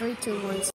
everything